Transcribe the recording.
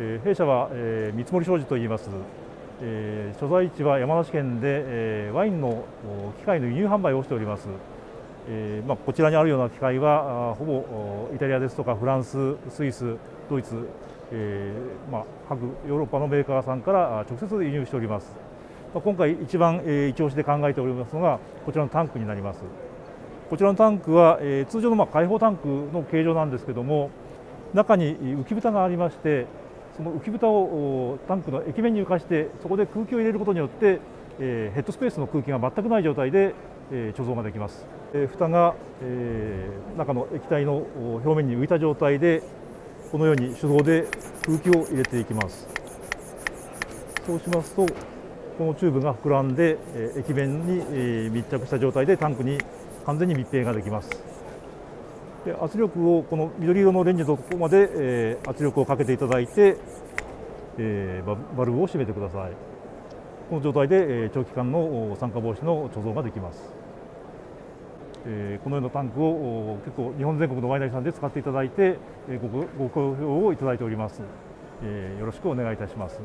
えー、弊社は、えー、見積商事といいます、えー、所在地は山梨県で、えー、ワインの機械の輸入販売をしております、えーまあ、こちらにあるような機械はほぼイタリアですとかフランス、スイス、ドイツ、えーまあ、各ヨーロッパのメーカーさんから直接輸入しております、まあ、今回一番、えー、一押しで考えておりますのがこちらのタンクになります。こちらのタンクは、えー、通常のまあ開放タンクの形状なんですけども中に浮き蓋がありましてその浮き蓋をタンクの液面に浮かしてそこで空気を入れることによって、えー、ヘッドスペースの空気が全くない状態で、えー、貯蔵ができます、えー、蓋が、えー、中の液体の表面に浮いた状態でこのように手動で空気を入れていきます。そうしますとこのチューブが膨らんで、えー、液面に、えー、密着した状態でタンクに完全に密閉ができます。で圧力をこの緑色のレンジのところまで、えー、圧力をかけていただいて、えー、バルブを閉めてください。この状態で、えー、長期間の酸化防止の貯蔵ができます、えー、このようなタンクを結構日本全国のワイナリーさんで使っていただいて、えー、ごご好評をいただいております、えー、よろしくお願いいたします。